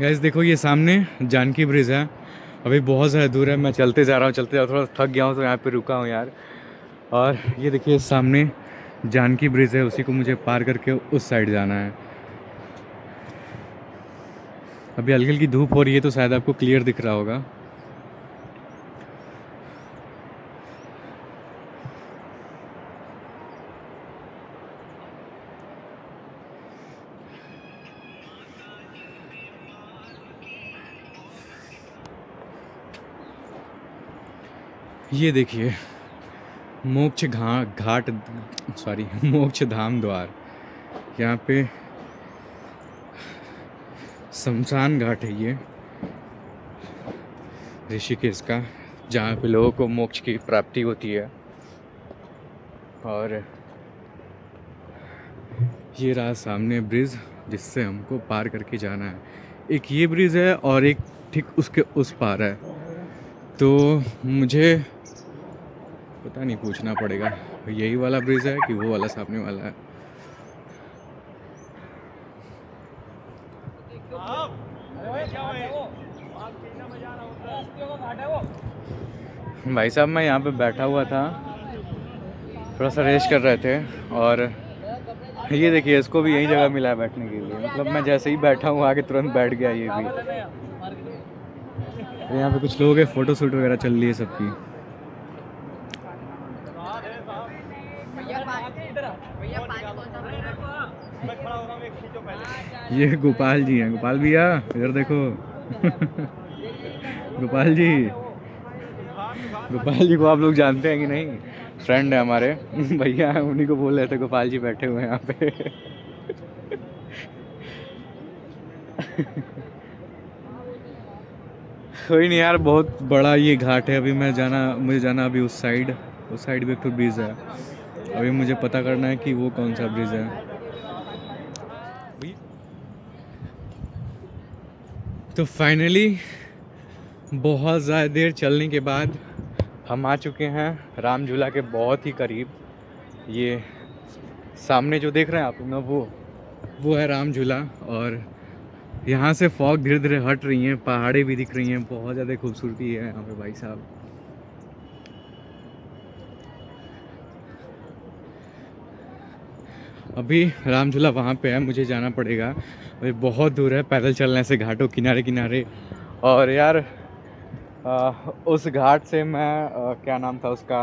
Gas देखो, ये सामने जानकी ब्रिज है। अभी बहुत ज़्यादा दूर है, मैं चलते जा रहा हूँ, चलते जा रहा थोड़ा थक गया हूँ तो यहाँ पे रुका हूँ यार। और ये देखिए, सामने जानकी ब्रिज है, उसी को मुझे पार करके उस साइड जाना है। अभी हल्की हल्की धूप हो रही है तो शायद आपको क्लियर दिख रहा होगा। ये देखिए, मोक्ष घा, घाट सॉरी मोक्ष धाम द्वार। यहाँ पे शमशान घाट है ये। ऋषिकेश का, जहाँ पे लोगों को मोक्ष की प्राप्ति होती है। और ये रहा सामने ब्रिज, जिससे हमको पार करके जाना है। एक ये ब्रिज है और एक ठीक उसके उस पार है। तो मुझे पता नहीं, पूछना पड़ेगा। यही वाला ब्रिज है कि वो वाला सामने वाला है। भाई साहब, मैं यहाँ पे बैठा हुआ था। थोड़ा सा रेस्ट कर रहे थे और ये देखिए, इसको भी यही जगह मिला है बैठने के लिए। मतलब मैं जैसे ही बैठा हूँ आके तुरंत बैठ गया ये भी। तो यहाँ पे कुछ लोग हैं, फ़ोटो शूट वगैरह चल रही है सबकी। ये गोपाल जी हैं। गोपाल भैया, इधर देखो। गोपाल जी। गोपाल जी को आप लोग जानते हैं कि नहीं? फ्रेंड है हमारे। भैया हैं उन्हीं को बोल रहे थे गोपाल जी बैठे हुए हैं यहाँ पे। कोई नहीं यार, बहुत बड़ा ये घाट है। अभी मैं जाना, मुझे जाना अभी उस साइड उस साइड भी एक तो ब्रिज है। अभी मुझे पता करना है कि वो कौन सा ब्रिज है। तो फाइनली बहुत ज़्यादा देर चलने के बाद हम आ चुके हैं राम झूला के बहुत ही करीब। ये सामने जो देख रहे हैं आप ना, वो वो है राम झूला और यहाँ से फॉग धीरे धीरे हट रही हैं, पहाड़ें भी दिख रही हैं, बहुत ज़्यादा खूबसूरती है यहाँ पे भाई साहब। अभी राम झूला वहाँ पे है मुझे जाना पड़ेगा। अभी बहुत दूर है पैदल चलने से घाटों किनारे किनारे। और यार आ, उस घाट से मैं आ, क्या नाम था उसका?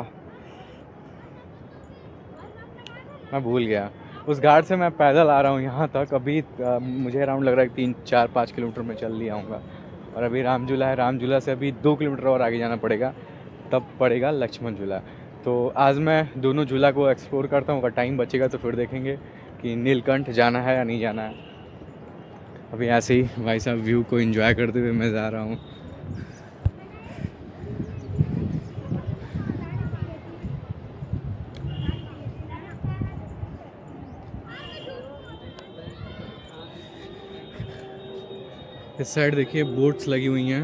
मैं भूल गया। उस घाट से मैं पैदल आ रहा हूँ यहाँ तक। अभी आ, मुझे अराउंड लग रहा है तीन चार पाँच किलोमीटर में चल लिया आऊँगा और अभी राम झूला है राम झूला से अभी दो किलोमीटर और आगे जाना पड़ेगा। तब पड़ेगा लक्ष्मण झूला। तो आज मैं दोनों झूला को एक्सप्लोर करता हूँ, अगर टाइम बचेगा तो फिर देखेंगे कि नीलकंठ जाना है या नहीं जाना है। अभी ऐसे ही भाई साहब व्यू को एंजॉय करते हुए मैं जा रहा हूँ। इस साइड देखिए बोट्स लगी हुई हैं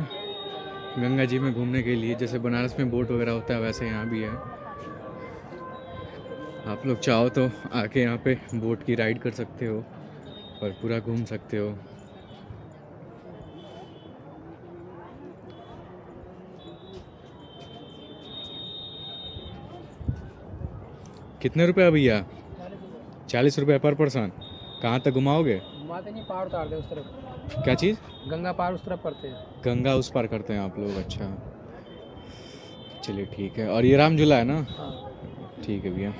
गंगा जी में घूमने के लिए, जैसे बनारस में बोट वगैरह होता है, वैसे यहाँ भी है। आप लोग चाहो तो आके यहाँ पे बोट की राइड कर सकते हो और पूरा घूम सकते हो। कितने रुपए भैया? चालीस रुपये पर पर्सन कहाँ तक घुमाओगे? घुमाते नहीं पहाड़ उतारते उस तरफ़। क्या चीज़? गंगा पार उस तरफ़ करते हैं। गंगा उस पार करते हैं आप लोग अच्छा। चलिए ठीक है। और ये राम झूला है ना? हाँ। ठीक है भैया।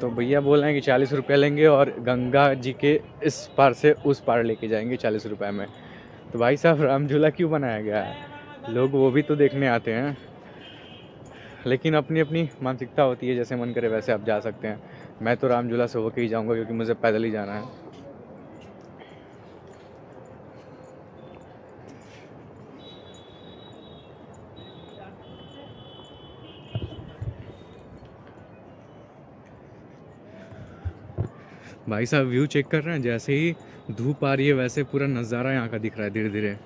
तो भैया बोल रहे हैं कि चालीस रुपये लेंगे और गंगा जी के इस पार से उस पार लेके जाएँगे चालीस रुपये में। तो भाई साहब, राम झूला क्यों बनाया गया है? लोग वो भी तो देखने आते हैं। लेकिन अपनी अपनी मानसिकता होती है, जैसे मन करे वैसे आप जा सकते हैं। मैं तो राम झूला से होके ही जाऊँगा, क्योंकि मुझे पैदल ही जाना है। भाई साहब व्यू चेक कर रहे हैं, जैसे ही धूप आ रही है, वैसे पूरा नज़ारा यहाँ का दिख रहा है धीरे धीरे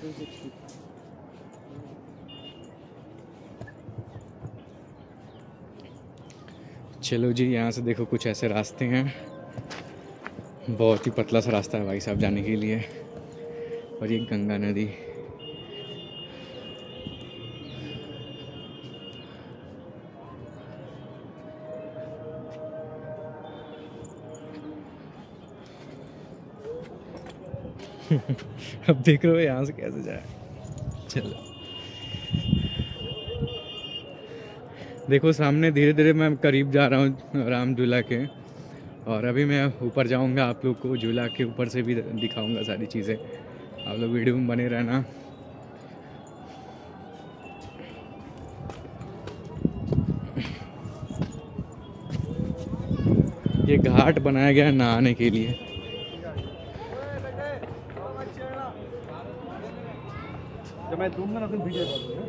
Thank you. चलो जी, यहाँ से देखो कुछ ऐसे रास्ते हैं। बहुत ही पतला सा रास्ता है भाई साहब जाने के लिए। और ये गंगा नदी। अब देख रहे हो यहाँ से कैसे जाए। चलो। देखो, सामने धीरे धीरे मैं करीब जा रहा हूँ, राम झूला के। और अभी मैं ऊपर जाऊँगा, आप लोग को झूला के ऊपर से भी दिखाऊँगा सारी चीज़ें। आप लोग वीडियो में बने रहना। ये घाट बनाया गया है नहाने के लिए। मैं दूँगा ना वीडियो